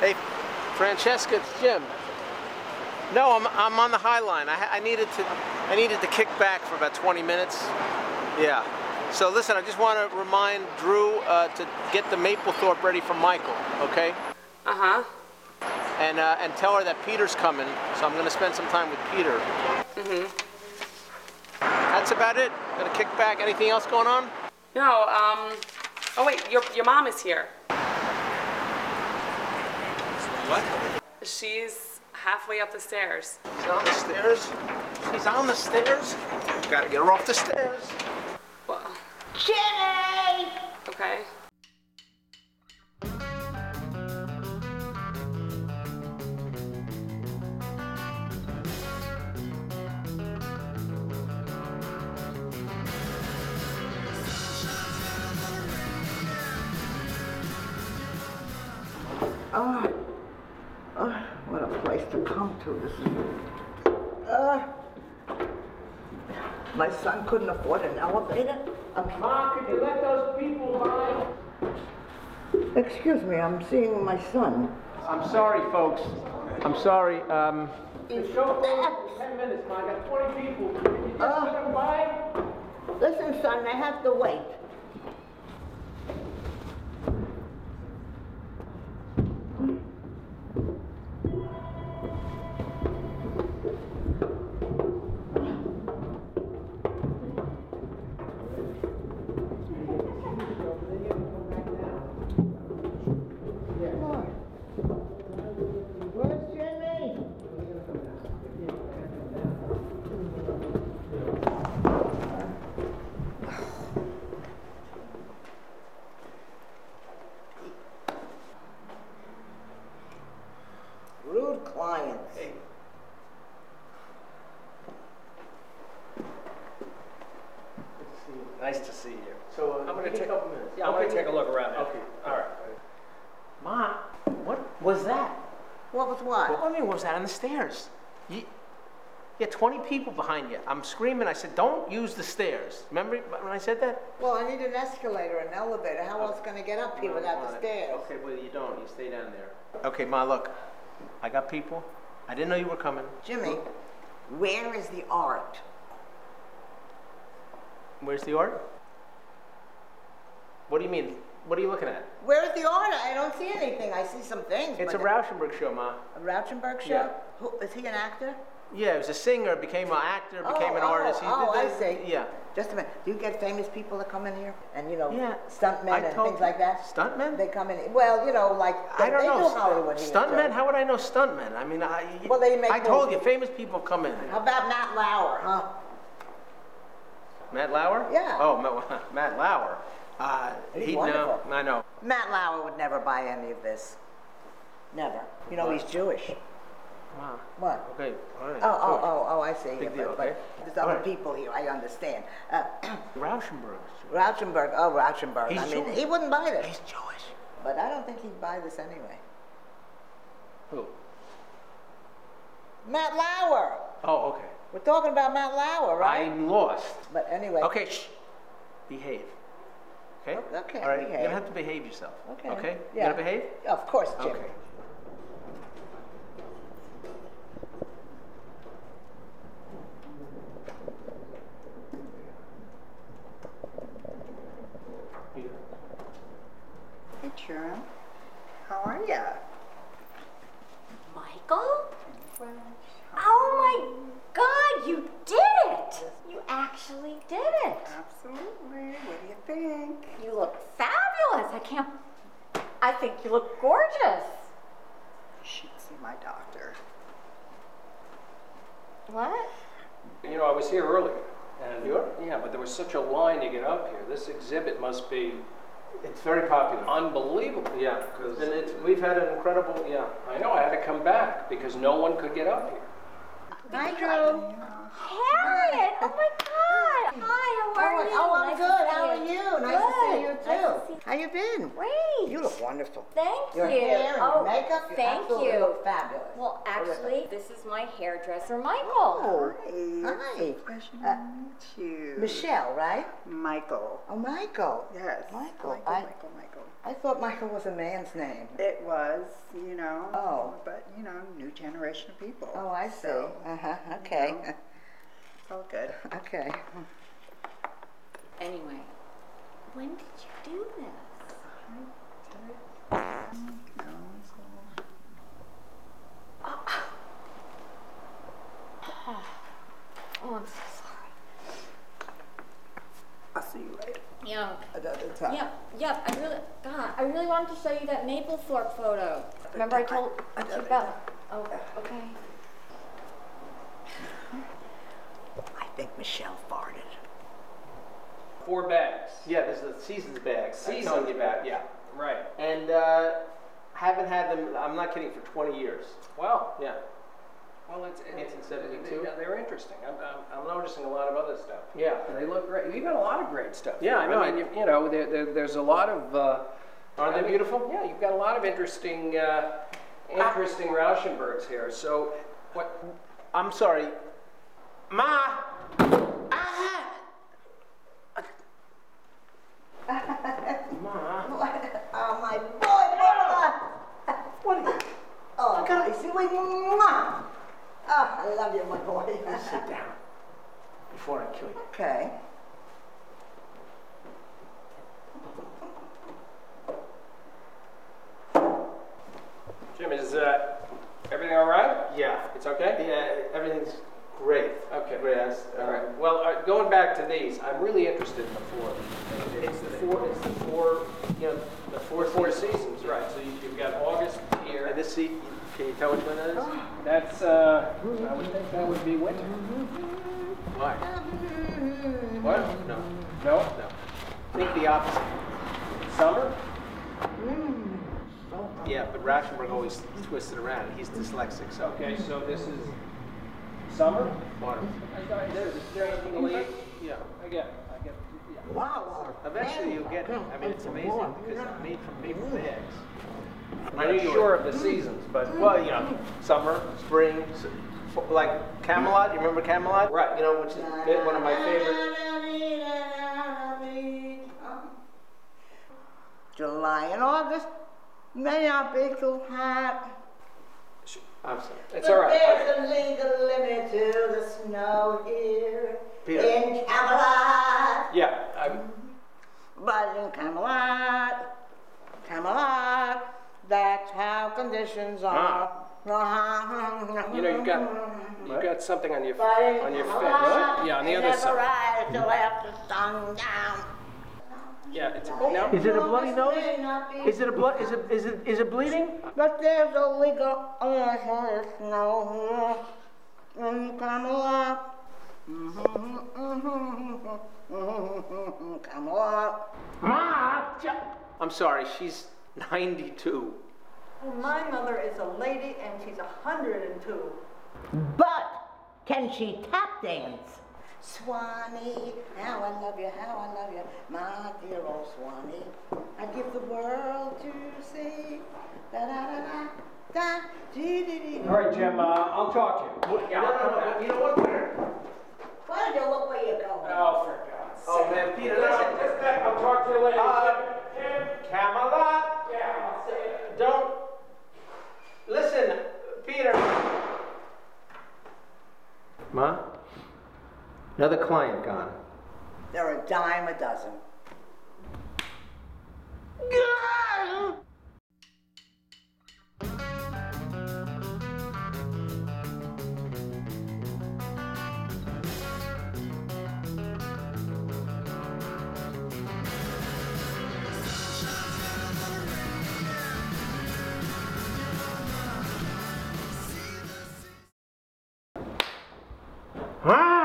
Hey, Francesca, it's Jim. No, I'm, I'm on the High Line. I, I needed to I needed to kick back for about 20 minutes. Yeah. So listen, I just want to remind Drew uh, to get the Mapplethorpe ready for Michael, okay? Uh huh. And uh, and tell her that Peter's coming. So I'm going to spend some time with Peter. Mhm. That's about it. Gonna kick back. Anything else going on? No. Um. Oh wait, your your mom is here. What? She's halfway up the stairs. She's on the stairs. She's on the stairs. Gotta get her off the stairs. Well. Jenny! Okay. To come to. This. Uh, my son couldn't afford an elevator. I'm, Mom, could you let those people by? excuse me, I'm seeing my son. I'm sorry, folks. I'm sorry. Um, the show closes in 10 minutes, Ma. I got 20 people. Can you just Oh. let them by? Listen, son, I have to wait. Nice to see you. So uh, I'm gonna take- a couple minutes. yeah, I'm gonna take a look around now. Okay. All right. Ma, what was that? What was what? What do you mean? What was that on the stairs? You, you had 20 people behind you. I'm screaming. I said, "Don't use the stairs." Remember when I said that? Well, I need an escalator, an elevator. How else can I get up here without the stairs? Okay, well you don't. You stay down there. Okay, Ma. Look, I got people. I didn't know you were coming. Jimmy, where is the art? Where's the art? What do you mean? What are you looking at? Where is the art? I don't see anything. I see some things. It's a but Rauschenberg show, Ma. a Rauschenberg show. Yeah. Who, is he an actor? Yeah, he was a singer, became an actor, oh, became oh, an oh, artist. He oh, did I the- see. Yeah. Just a minute. Do you get famous people that come in here and you know, Yeah. stuntmen I and told things like that? Stuntmen? They come in. Well, you know, like they, I don't they know. do Hollywood here. Stuntmen? How would I know stuntmen? I mean, I. Well, they make I told movies. you, famous people come in. How about Matt Lauer, huh? Matt Lauer? Yeah. Oh, Matt, Matt Lauer. Uh, He's he'd know. wonderful. I know. Matt Lauer would never buy any of this. Never. You know, he's Jewish. Wow. What? Okay. All right. Oh, oh, oh, oh, I see. Big deal, but, but okay. there's All other right. people here, I understand. Uh, Rauschenberg. Rauschenberg, oh, Rauschenberg. He's I mean, Jewish. he wouldn't buy this. He's Jewish. But I don't think he'd buy this anyway. Who? Matt Lauer. Oh, okay. We're talking about Matt Lauer, right? I'm lost. But anyway. Okay, shh. Behave. Okay? Okay, All right. You're gonna have to behave yourself. Okay. Okay? You Yeah. gonna behave? Of course, Jim. Okay. Hey, Sharon. How are ya? Michael? Oh my god, you did it! You actually did it! Absolutely. What do you think? You look fabulous. I can't. I think you look gorgeous. You should see my doctor. What? You know, I was here earlier, and you're yeah, but there was such a line to get up here. This exhibit must be It's very popular. unbelievable. Yeah, because and it's, we've had an incredible, yeah. I know I had to come back because no one could get up here. Hi, Drew. Harriet! Oh my god! Hi, how are Oh, you? oh, I'm Nice good. to see How are you? Nice to see you Good. Nice to too. see- How you been? Great. You look wonderful. Thank Your you. hair and oh, your makeup, you thank absolutely you. look fabulous. Well, Terrific. actually, this is my hairdresser, Michael. Oh, Hi. hi. Pleasure Uh, to meet you. Michelle, right? Michael. Oh, Michael. Yes. Michael. Michael, I, Michael, Michael. I thought Michael was a man's name. It was, you know. Oh. But, you know, new generation of people. Oh, I see. So, Uh huh. Okay. know. it's all good. Okay. Anyway, when did you do this? No, it's Oh, I'm so sorry. I'll see you later. Yeah. Another time. Yeah, yeah, I really, God, I really wanted to show you that Mapplethorpe photo. Remember I told you about, oh, okay. I think Michelle farted. Four bags. Yeah, there's the seasons bags. I'm telling Seasons you about, bag. yeah. Right. And uh, haven't had them. I'm not kidding for 20 years. Well, Yeah. well, it's, it's 1972. Yeah, they're interesting. I'm, I'm, I'm noticing a lot of other stuff. Yeah. They look great. You've got a lot of great stuff. Yeah, here. I know. mean, you, you know, there, there, there's a lot of. Uh, Aren't I they mean, beautiful? Yeah, you've got a lot of interesting, uh, interesting Rauschenbergs here. So, what? I'm sorry. Ma. Ah. Ma. Oh, my boy. What are you? I see. Wait, mwah. Oh, I love you, my boy. Sit down before I kill you. Okay. Jim, is uh, everything all right? Yeah. It's okay. Yeah. Everything's great. Okay. Great. I uh, All right. Well, uh, going back to these, I'm really interested in the four. It's the four. It's the four. You know, the four. Four seasons. seasons, right? So you, you've got August here. And this seat. Can you tell which one that is? That's uh, I would think that would be winter. Why? What? No. No. No. Think the opposite. Summer. Yeah, but Rauschenberg always twists it around. He's dyslexic, so. Okay, so this is summer. Water. There's, there's a leaf. Yeah. I get, I get. Yeah. Wow. Eventually you'll get it. I mean, it's amazing because it's made from paper bags. I'm not sure of the seasons, but Well, you know, summer, spring, like Camelot. You remember Camelot? Right. You know, which is one of my favorite. July and August may not be too hot. I'm sorry. it's all right. There's a legal limit to the snow here Peter. in Camelot. Yeah, I'm... But in Camelot, Camelot, that's how conditions are. Ah. you know, you've got you've got something on your But on your face. Camelot, Yeah, on the other never side. rise till after sundown. Yeah, it's oh. no. Is it a bloody nose? Is it a blood? Is it is it is it bleeding? But there's a legal limit to the snow here in Camelot. Camelot. I'm sorry. She's 92. My mother is a lady and she's a hundred and two. But can she tap dance? Swanee, how I love you, how I love you, my dear old Swanee. I give the world to see. Da da da da da dee dee dee. All right, Jim. Uh, I'll talk to you. Yeah, I'll come back. You know what, Peter? Why don't you look where you're going? Oh, for God's sake. Oh man, Peter, No, listen. just that. I'll talk to you later. Uh, Jim. Camelot. Yeah, I'll see you. Don't listen, Peter. Ma, another client gone. They're a dime a dozen. Ah!